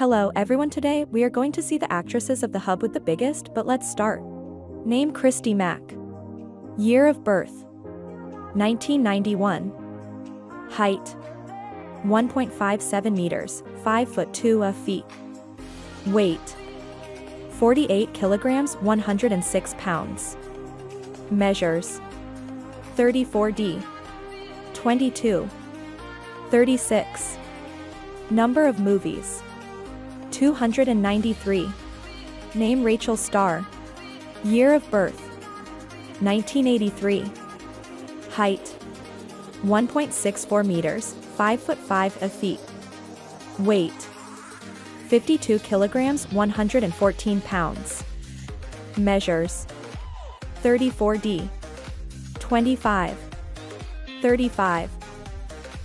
Hello everyone today we are going to see the actresses of the hub with the biggest but let's start. Name Christy Mack. Year of birth. 1991. Height. 1.57 meters, 5 foot 2 of feet. Weight. 48 kilograms 106 pounds. Measures. 34D. 22. 36. Number of movies. 293. Name Rachel Starr. Year of birth. 1983. Height. 1.64 meters, 5 foot 5 of feet. Weight. 52 kilograms 114 pounds. Measures. 34D. 25. 35.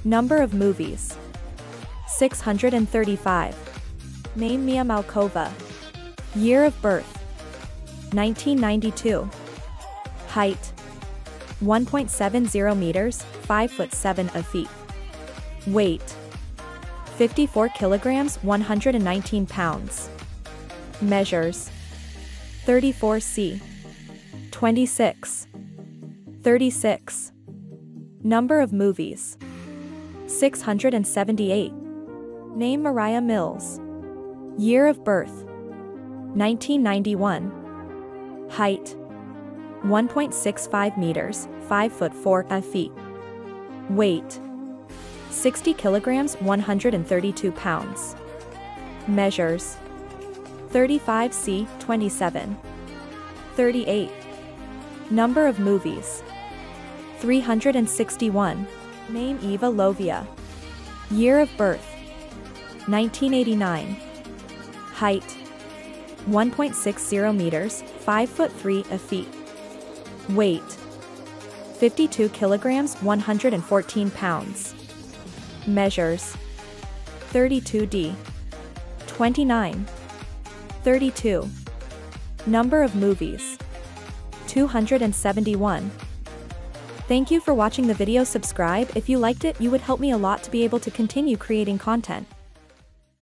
Number of movies. 635. Name Mia Malkova. Year of birth. 1992. Height. 1.70 meters, 5 foot 7 of feet. Weight. 54 kilograms 119 pounds. Measures. 34C. 26. 36. Number of movies. 678. Name Moriah Mills. Year of birth. 1991. Height. 1.65 meters, 5 foot 4 of feet. Weight. 60 kilograms 132 pounds. Measures. 35C 27. 38. Number of movies. 361. Name Eva Lovia. Year of birth. 1989. Height. 1.60 meters, 5 foot 3 of feet. Weight. 52 kilograms 114 pounds. Measures. 32D. 29. 32. Number of movies. 271. Thank you for watching the video subscribe if you liked it you would help me a lot to be able to continue creating content.